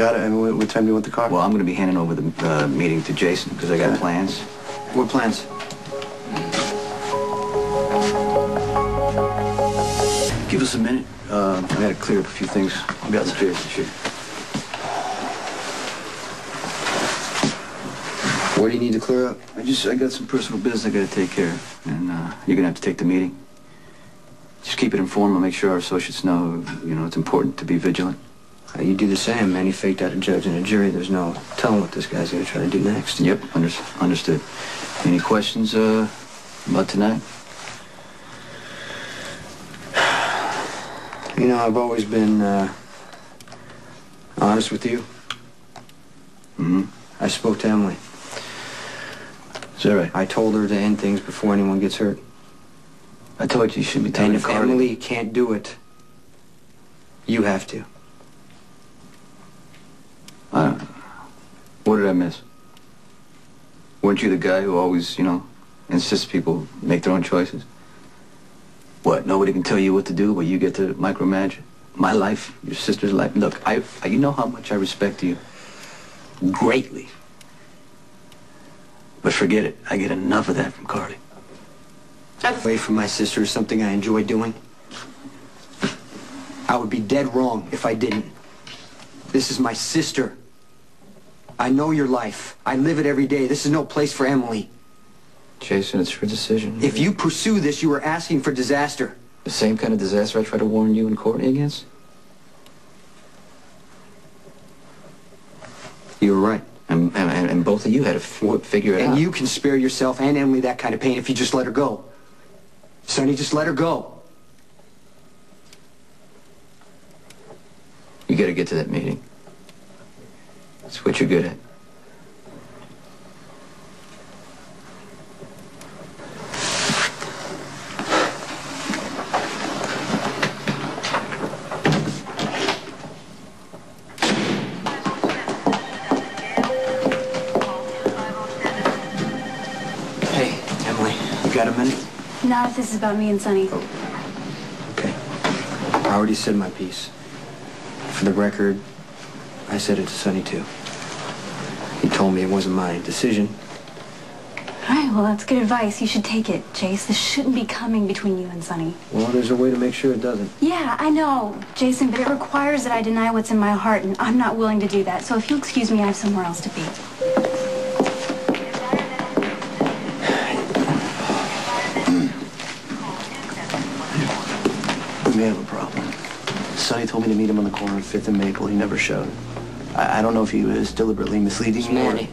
Got it. And what, time do you want the car? Well, I'm going to be handing over the uh, meeting to Jason because I got Okay. plans. what plans? Give us a minute. Uh, I got to clear up a few things. I got Jason. Sure. What do you need to clear up? I just I got some personal business I got to take care of, and uh, you're gonna have to take the meeting. Just keep it informal. Make sure our associates know, you know, it's important to be vigilant. Uh, you do the same, man. He faked out a judge and a jury. There's no telling what this guy's gonna try to do next. Yep, under, understood. Any questions uh, about tonight? You know, I've always been uh, honest with you. Mm-hmm. I spoke to Emily. Is that right? I told her to end things before anyone gets hurt. I told you you shouldn't be telling And if Carly. Emily can't do it, you have to. Uh, what did I miss? Weren't you the guy who always, you know, insists people make their own choices? What? Nobody can tell you what to do, but you get to micromanage my life, your sister's life. Look, I, I, you know how much I respect you, greatly. But forget it. I get enough of that from Carly. Away from my sister is something I enjoy doing. I would be dead wrong if I didn't. This is my sister. I know your life. I live it every day. This is no place for Emily. Jason, it's her decision. If you pursue this, you are asking for disaster. the same kind of disaster I tried to warn you and Courtney against. You were right. And, and, and both of you had to f- figure it And out. And you can spare yourself and Emily that kind of pain if you just let her go. Sonny, just let her go. Got to get to that meeting. That's what you're good at. Hey, Emily, you got a minute? Not if this is about me and Sonny. Oh, okay. I already said my piece. For the record, I said it to Sonny too. He told me it wasn't my decision. All right, well, that's good advice. You should take it, Jace. This shouldn't be coming between you and Sonny. Well, there's a way to make sure it doesn't. Yeah, I know, Jason, but it requires that I deny what's in my heart, and I'm not willing to do that. So if you'll excuse me, I have somewhere else to be. We have a problem. Sonny told me to meet him on the corner of 5th and Maple. He never showed. I, I don't know if he was deliberately misleading me or... Manny.